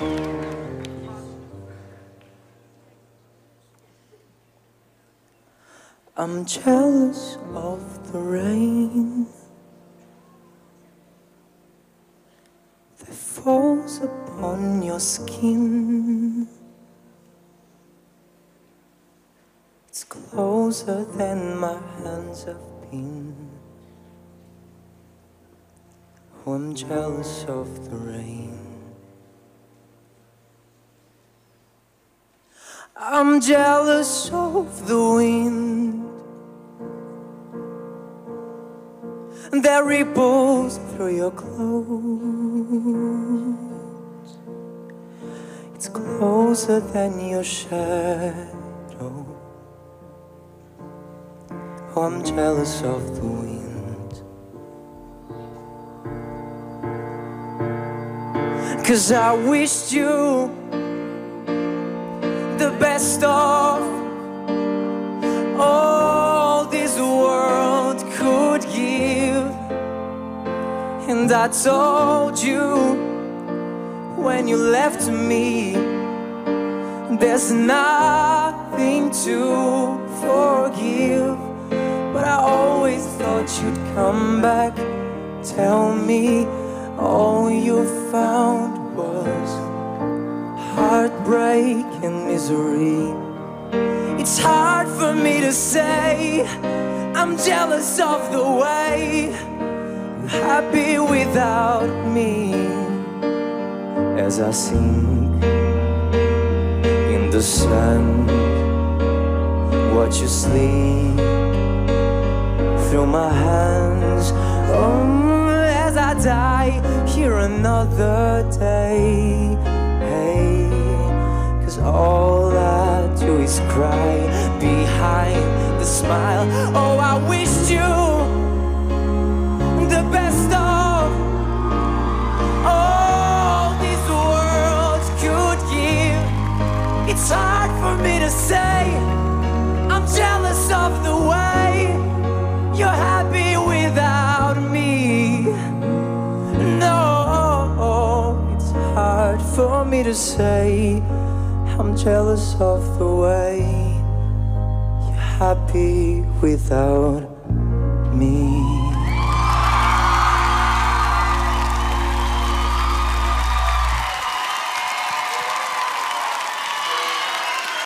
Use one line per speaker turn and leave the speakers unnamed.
I'm jealous of the rain that falls upon your skin. It's closer than my hands have been. Oh, I'm jealous of the rain. I'm jealous of the wind that ripples through your clothes. It's closer than your shadow. Oh, I'm jealous of the wind. Cause I wished you best all this world could give. And I told you when you left me, there's nothing to forgive. But I always thought you'd come back, tell me all you found It's hard for me to say, I'm jealous of the way you're happy without me. As I sink in the sun, watch you sleep through my hands. Oh, as I die, here another day. Cry behind the smile. Oh, I wished you the best of all this world could give. It's hard for me to say, I'm jealous of the way you're happy without me. No, it's hard for me to say I'm jealous of the way you're happy without me.